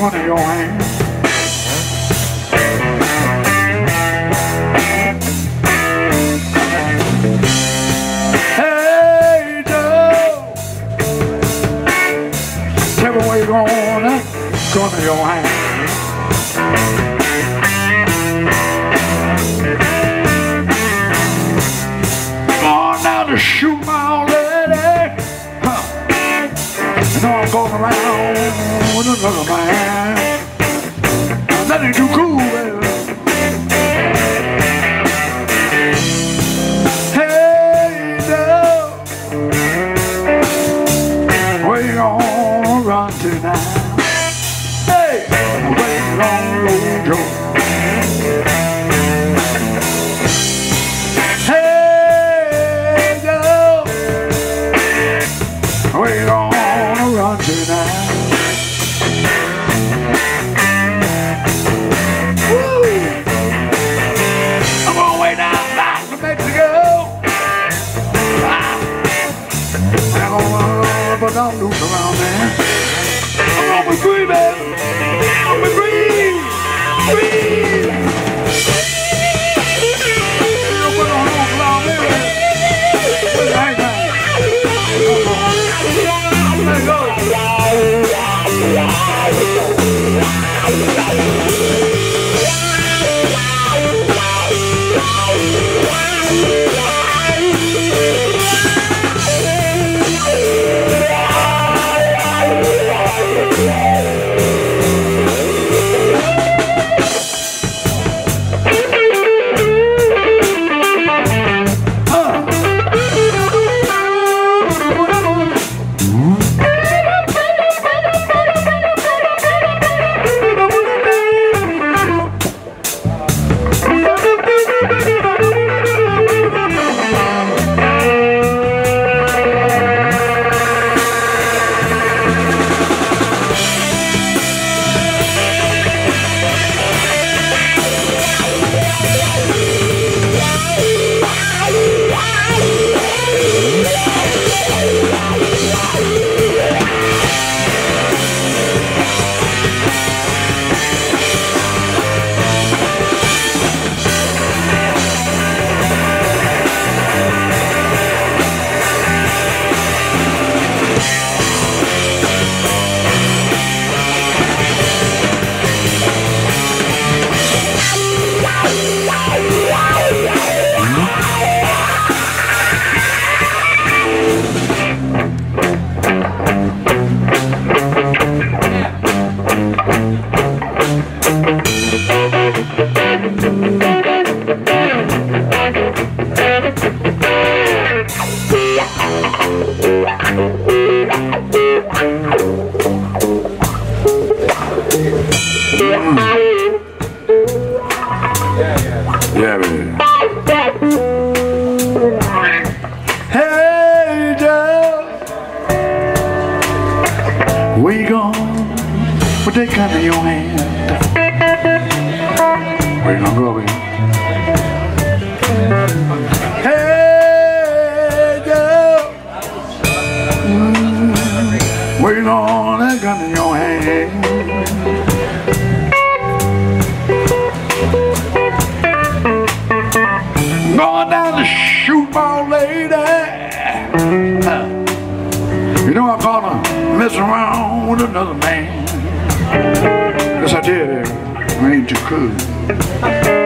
gun in your hand. Hey, Joe, tell me where you're going, gun in your hand. Gonna Joe? Hey, where you gonna run to now? Woo! I'm going way Mexico. Ah. Gonna look around there. I'm gonna be free, man. I'm gonna be free. Free. Yeah, baby. Hey, Joe. Where you going with that gun in your hand? Where you gonna go, baby? Hey, Joe. Mm, Where you with that gun in your hand? Going down to shoot my lady. You know I'm gonna mess around with another man. Yes, I did. I ain't too cool.